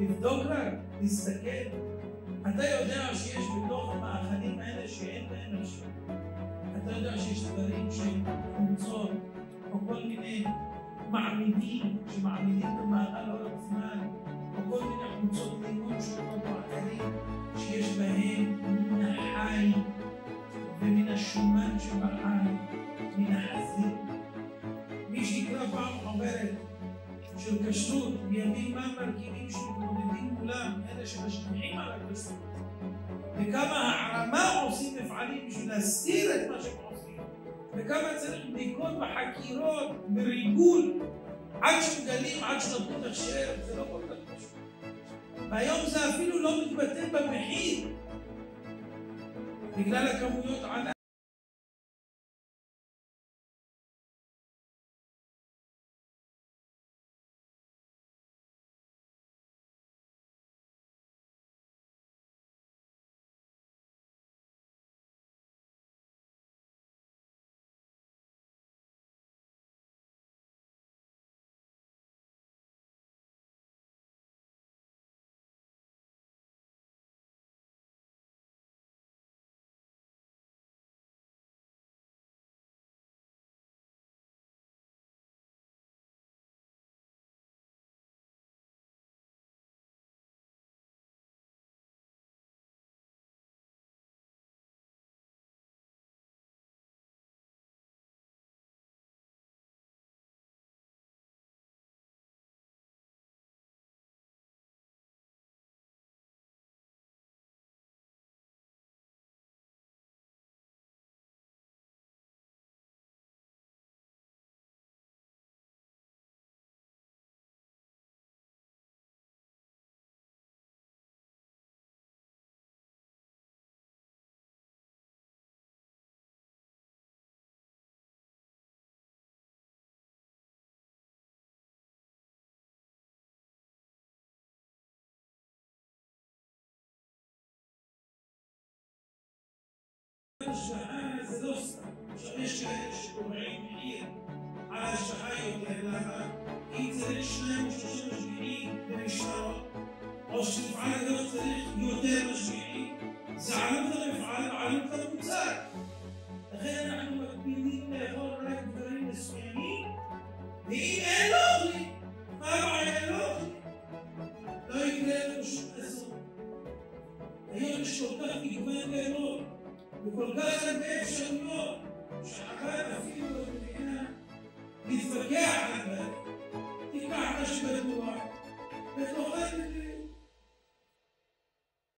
לבדוק רק, להסתכל. אתה יודע שיש בתוך המאכלים האלה שאין בהם אנשים. אתה יודע שיש דברים שהם חומצות, או כל מיני מעמידים שמעמידים במאכל לאורך זמן, או כל מיני חומצות לימון שונות או אחרים, שיש בהם מן החי ומן השומן שבחי, מן החזיר. מי שיקרא פעם חוברת של כשרות, ויבין מה המרכיבים שמתמודדים מולם, אלה שמשגיחים על הכשרות, וכמה הערמה עושים מפעלים בשביל להסתיר את מה שהם עושים, וכמה צריך בדיקות וחקירות וריגול עד שמגלים, עד שנותנים הכשר, זה לא כל כך פשוט. והיום זה אפילו לא מתבטא במחיר, בגלל הכמויות ענק. השעה זה לא סתם. יש כאלה שקובעים מחיר על השעה יותר, למה? אם צריך שניים או שלושה משגיחים במשמרות, או שמפעל גדול צריך יותר משגיחים, זה עלות המפעל ועלות המוצר. לכן אנחנו מקפידים לאכול רק דברים מסוימים, ואם אין לא אוכלים, מה הבעיה לא אוכלים? לא יקרה לנו שום אסון. היום יש כל כך מגוון גדול. وكولكاسن بيفشل نوع شعبانة فيه وهنا بيتفكاها عن ذلك. تكاع أشبه